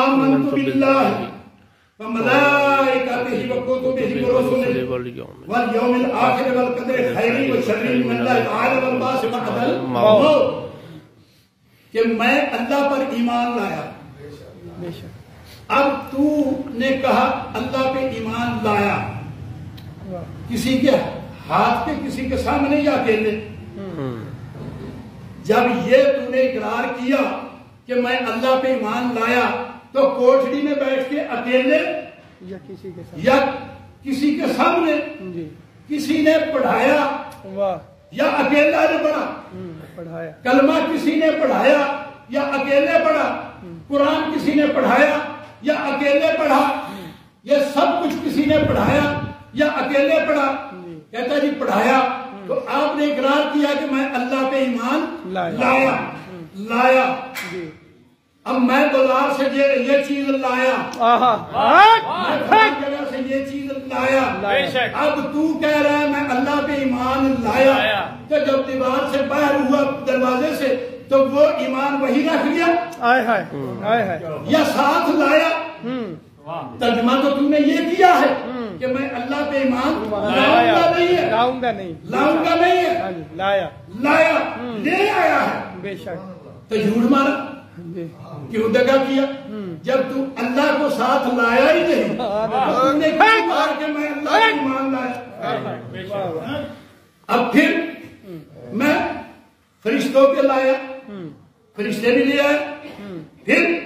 آمنت واليوم الآخر والقدر. من والباس بعد الموت. کہ میں اللہ پر ایمان لایا. اب تو نے کہا اللہ پہ ایمان لایا. کسی کے ہاتھ کے کسی کے سامنے یا اکیلے؟ جب یہ تو نے اقرار کیا کہ میں اللہ پہ ایمان لایا تو کوٹڑی میں بیٹھ کے اکیلے یا کسی کے ساتھ یا کسی کے سامنے۔ جی۔ کسی نے پڑھایا یا اکیلا نے پڑھا۔ کلمہ کسی نے پڑھایا یا اکیلے پڑھا۔ قرآن کسی نے پڑھایا یا اکیلے پڑھا۔ یہ سب کچھ کسی نے پڑھایا یا اکیلے پڑھا۔ جی۔ کہتا جی پڑھایا۔ تو آپ نے اقرار کیا کہ میں اللہ پہ ایمان لایا۔ لایا۔ اب میں بازار سے یہ چیز لایا۔ سے یہ چیز لایا۔ اب تو کہہ رہا ہے میں اللہ پہ ایمان لایا۔ تو جب دیوار سے باہر ہوا دروازے سے تو وہ ایمان وہی رکھ ہائے۔ یا ساتھ لایا۔ ترجمہ تو تم نے یہ کیا ہے کہ میں اللہ پہ ایمان لاؤں گا نہیں ہے۔ لاؤں گا نہیں۔ لاؤں گا نہیں ہے۔ ہاں جی لایا۔ لایا۔ لے آیا ہے۔ بے شک۔ تو جھوٹ مارا۔ کیوں دگا کیا؟ جب تو اللہ کو ساتھ لایا ہی نہیں تم نے کیوں کہا کہ میں اللہ پہ ایمان لایا؟ اب پھر میں فرشتوں پہ لایا فرشتے بھی لے آئے ہم، پھر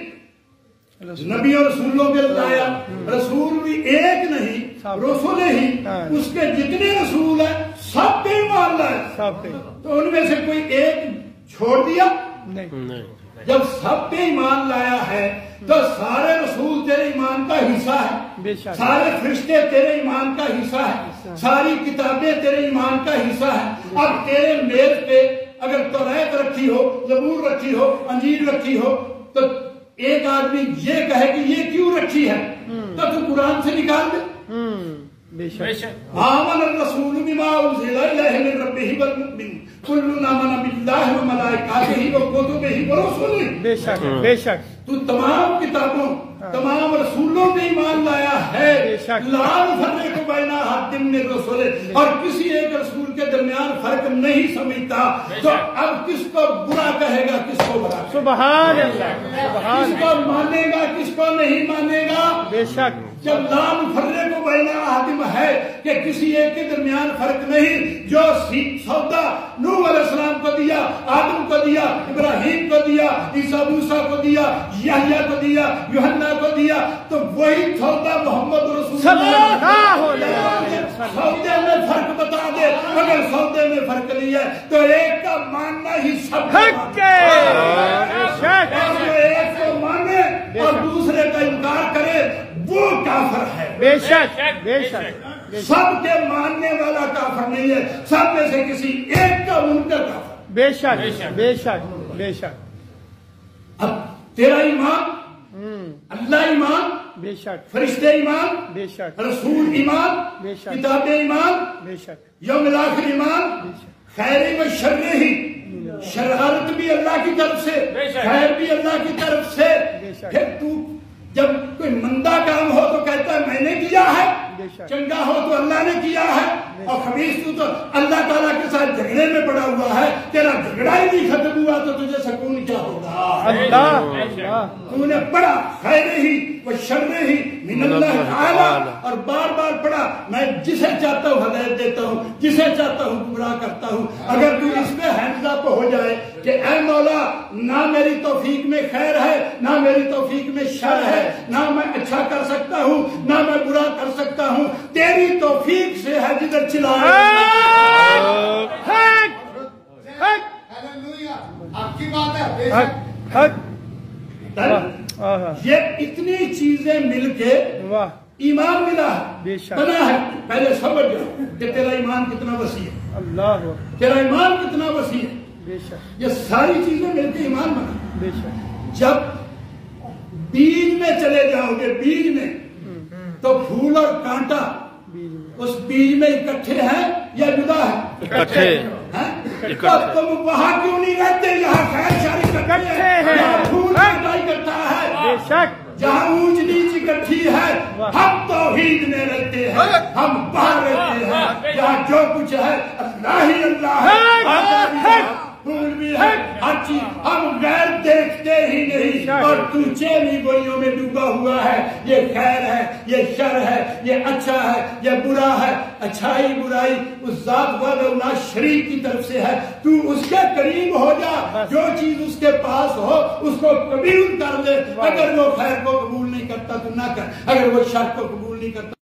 نبی اور رسولوں پہ لایا۔ رسول بھی ایک نہیں۔ رسول ہی۔ ہاں۔ اس کے جتنے رسول ہیں سب پہ ایمان لائے۔ تو ان میں سے کوئی ایک چھوڑ دیا نہیں۔ جب سب پہ ایمان لایا ہے تو سارے رسول تیرے ایمان کا حصہ ہے۔ بے شک۔ سارے فرشتے تیرے ایمان کا حصہ ہے۔ ساری کتابیں تیرے ایمان کا حصہ ہے۔ اب تیرے میز پہ اگر توریت رکھی ہو زبور رکھی ہو انجیل رکھی ہو تو ایک آدمی یہ کہے کہ یہ کیوں رکھی ہے؟ تو تو قرآن سے نکال دے۔ بے بے شک۔ شک۔ آمن الرسول بما انزل الیہ من ربہ والمؤمن کل آمن باللہ وکتبہ ورسلہ بے شک بے شک تو تمام کتابوں تمام رسولوں پہ ایمان لایا ہے بے شک۔ لال فرنے کو بینا حاتم میں رسول اور کسی ایک رسول کے درمیان فرق نہیں سمجھتا تو۔ اب کس کو برا کہے گا کس کو برا کہے سبحان اللہ کس کو مانے گا کس کو نہیں مانے گا؟ بے شک۔ جب لام فرے کو بینا حاتم ہے کہ کسی ایک کے درمیان فرق نہیں جو سودا نوح علیہ السلام کو دیا آدم کو دیا ابراہیم کو دیا عیسیٰ موسیٰ کو دیا یحییٰ کو دیا یوحنا کو دیا تو وہی سودا محمد رسول صلی اللہ علیہ وسلم۔ سودے میں فرق بتا دے اگر سودے میں فرق نہیں ہے تو ایک کا ماننا ہی سب کا حق کے بے شک اور جو ایک کو مانے اور دوسرے کا انکار کرے وہ کافر ہے۔ بے شک۔ بے شک۔ بے شک۔ سب کے ماننے والا کافر نہیں ہے سب میں سے کسی ایک کا منکر کافر۔ بے شک۔ بے شک۔ بے شک۔ اب تیرا ایمان ہم، اللہ ایمان بے شک فرشتے ایمان بے شک رسول ایمان بے شک۔ کتاب ایمان بے شک یوم الاخر ایمان بے شک خیر و شر ہی شرارت بھی اللہ کی طرف سے بے شک۔ خیر بھی اللہ کی طرف سے بے شک۔ پھر تو جب کوئی مندہ کام ہو تو کہتا ہے میں نے کیا ہے۔ چنگا ہو تو اللہ نے کیا ہے؟ اور خبیص تو تو اللہ تعالیٰ کے ساتھ جھگڑے میں پڑا ہوا ہے۔ تیرا جھگڑا ہی نہیں ختم ہوا تو تجھے سکون کیا ہوگا؟ تو نے پڑھا خیر ہی وہ شر ہی من اللہ تعالی۔ اور بار بار پڑھا میں جسے چاہتا ہوں ہدایت دیتا ہوں جسے چاہتا ہوں گمراہ کرتا ہوں۔ اگر تو اس میں ہینڈ اپ ہو جائے کہ اے مولا نہ میری توفیق میں خیر ہے نہ میری توفیق میں شر ہے نہ میں اچھا کر سکتا ہوں نہ میں برا کر سکتا ہوں تیری توفیق سے ہے جدھر آپ کی بات ہے یہ اتنی چیزیں مل کے ایمان ملا ہے۔ بنا ہے۔ پہلے سمجھ جاؤ کہ تیرا ایمان کتنا وسیع ہے۔ اللہ تیرا ایمان کتنا وسیع ہے۔ یہ ساری چیزیں مل کے ایمان بنا۔ جب بیج میں چلے جاؤ گے بیج میں تو پھول اور کانٹا اس بیج میں اکٹھے ہیں یا جدا ہے اکٹھے۔ تو تم وہاں کیوں نہیں رہتے؟ یہاں خیر شاری اکٹھے ہیں۔ یہاں پھول کانٹا اکٹھا ہے۔ بے شک۔ جہاں اونچ نیچ اکٹھی ہے ہم توحید میں رہتے ہیں۔ ہم باہر رہتے ہیں۔ جہاں جو کچھ ہے اللہ ہی اللہ ہے۔ پھول بھی ہے ہر چیز ہم غیر دیکھتے ہی نہیں، اور تجھے بھی بلیوں میں ڈوبا ہوا ہے۔ یہ خیر ہے، یہ شر ہے، یہ اچھا ہے، یہ برا ہے۔ اچھائی برائی اس ذات والا شریف کی طرف سے ہے، تو اس کے قریب ہو جا۔ جو چیز اس کے پاس ہو، اس کو قبول کر دے اگر وہ خیر کو قبول نہیں کرتا تو نہ کر۔ اگر وہ شر کو قبول نہیں کرتا